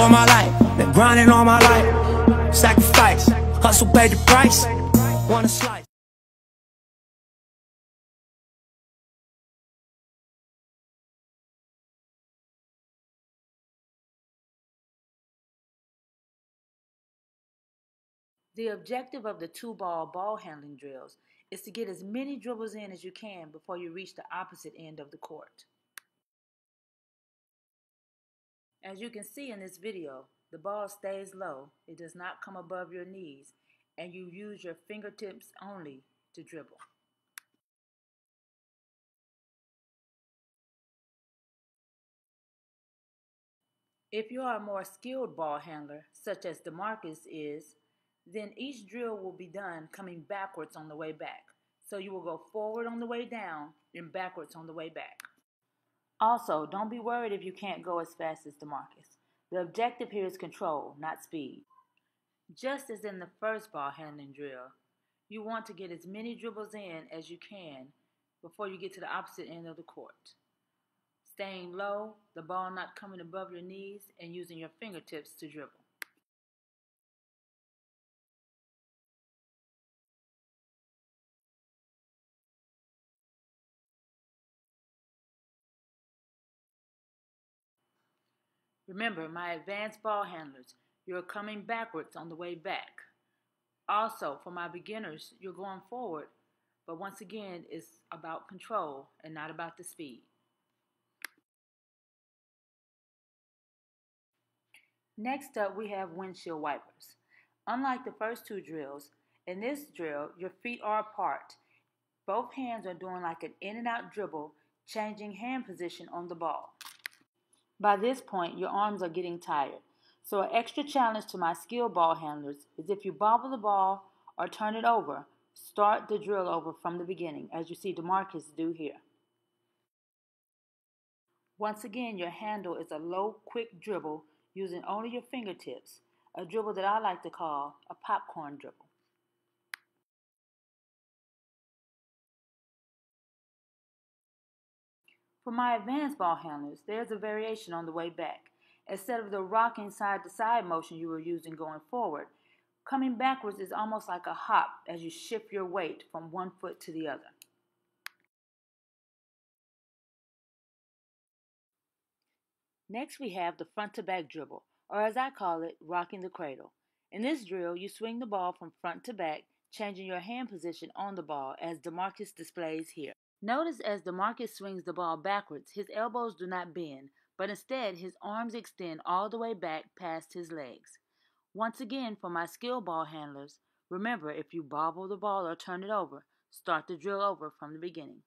all my life, been grinding all my life. Sacrifice, hustle the price. Wanna slice. The objective of the two ball ball handling drills is to get as many dribbles in as you can before you reach the opposite end of the court. As you can see in this video, the ball stays low, it does not come above your knees, and you use your fingertips only to dribble. If you are a more skilled ball handler, such as DeMarcus is, then each drill will be done coming backwards on the way back. So you will go forward on the way down and backwards on the way back. Also, don't be worried if you can't go as fast as DeMarcus. The objective here is control, not speed. Just as in the first ball handling drill, you want to get as many dribbles in as you can before you get to the opposite end of the court. Staying low, the ball not coming above your knees, and using your fingertips to dribble. Remember, my advanced ball handlers, you're coming backwards on the way back. Also, for my beginners, you're going forward, but once again, it's about control and not about the speed. Next up, we have windshield wipers. Unlike the first two drills, in this drill, your feet are apart. Both hands are doing like an in and out dribble, changing hand position on the ball. By this point, your arms are getting tired. So, an extra challenge to my skilled ball handlers is if you bobble the ball or turn it over, start the drill over from the beginning, as you see DeMarcus do here. Once again, your handle is a low, quick dribble using only your fingertips, a dribble that I like to call a popcorn dribble. For my advanced ball handlers, there's a variation on the way back. Instead of the rocking side to side motion you were using going forward, coming backwards is almost like a hop as you shift your weight from one foot to the other. Next, we have the front to back dribble, or as I call it, rocking the cradle. In this drill, you swing the ball from front to back, changing your hand position on the ball as DeMarcus displays here. Notice as DeMarcus swings the ball backwards, his elbows do not bend, but instead his arms extend all the way back past his legs. Once again, for my skill ball handlers, remember if you bobble the ball or turn it over, start the drill over from the beginning.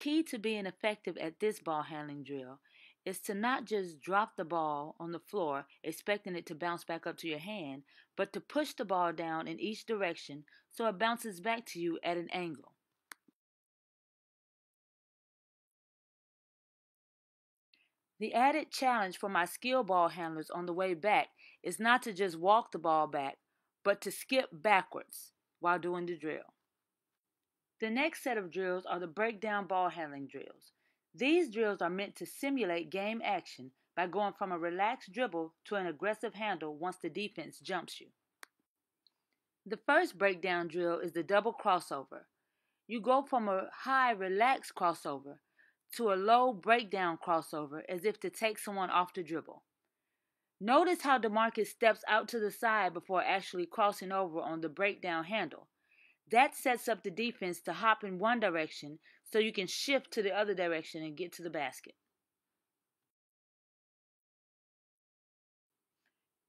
Key to being effective at this ball handling drill is to not just drop the ball on the floor expecting it to bounce back up to your hand, but to push the ball down in each direction so it bounces back to you at an angle. The added challenge for my skill ball handlers on the way back is not to just walk the ball back, but to skip backwards while doing the drill. The next set of drills are the breakdown ball handling drills. These drills are meant to simulate game action by going from a relaxed dribble to an aggressive handle once the defense jumps you. The first breakdown drill is the double crossover. You go from a high relaxed crossover to a low breakdown crossover as if to take someone off the dribble. Notice how DeMarcus steps out to the side before actually crossing over on the breakdown handle. That sets up the defense to hop in one direction so you can shift to the other direction and get to the basket.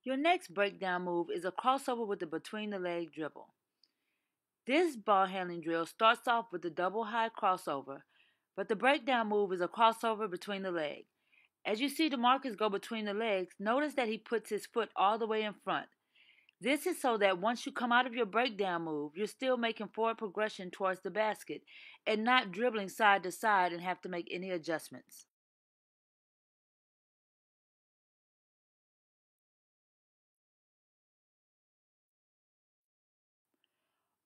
Your next breakdown move is a crossover with the between the leg dribble. This ball handling drill starts off with a double high crossover, but the breakdown move is a crossover between the leg. As you see DeMarcus go between the legs, notice that he puts his foot all the way in front. This is so that once you come out of your breakdown move, you're still making forward progression towards the basket and not dribbling side to side and have to make any adjustments.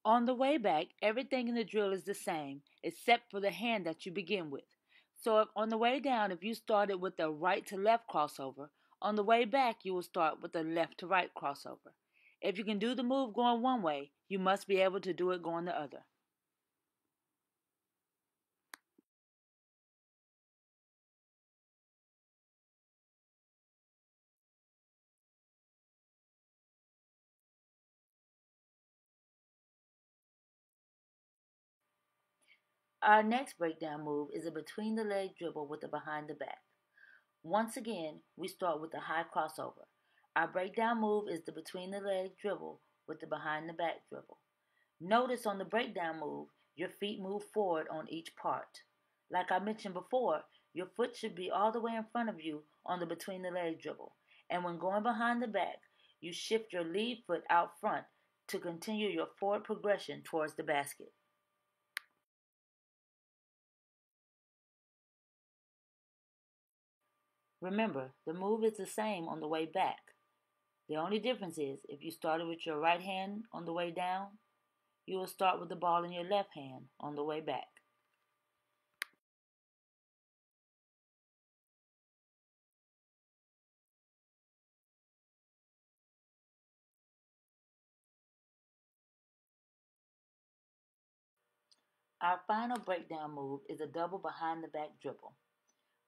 On the way back, everything in the drill is the same except for the hand that you begin with. So if on the way down, if you started with the right to left crossover, on the way back you will start with the left to right crossover. If you can do the move going one way, you must be able to do it going the other. Our next breakdown move is a between the leg dribble with a behind the back. Once again, we start with a high crossover. Our breakdown move is the between the leg dribble with the behind the back dribble. Notice on the breakdown move, your feet move forward on each part. Like I mentioned before, your foot should be all the way in front of you on the between the leg dribble. And when going behind the back, you shift your lead foot out front to continue your forward progression towards the basket. Remember, the move is the same on the way back. The only difference is if you started with your right hand on the way down, you will start with the ball in your left hand on the way back. Our final breakdown move is a double behind the back dribble.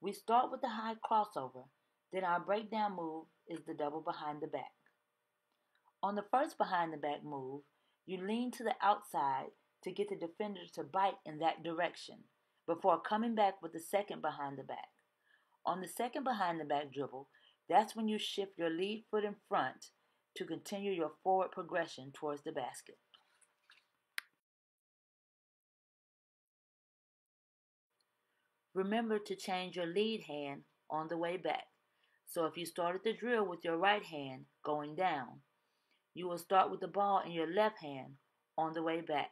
We start with the high crossover, then our breakdown move is the double behind the back. On the first behind the back move, you lean to the outside to get the defender to bite in that direction before coming back with the second behind the back. On the second behind the back dribble, that's when you shift your lead foot in front to continue your forward progression towards the basket. Remember to change your lead hand on the way back. So if you started the drill with your right hand going down, you will start with the ball in your left hand on the way back.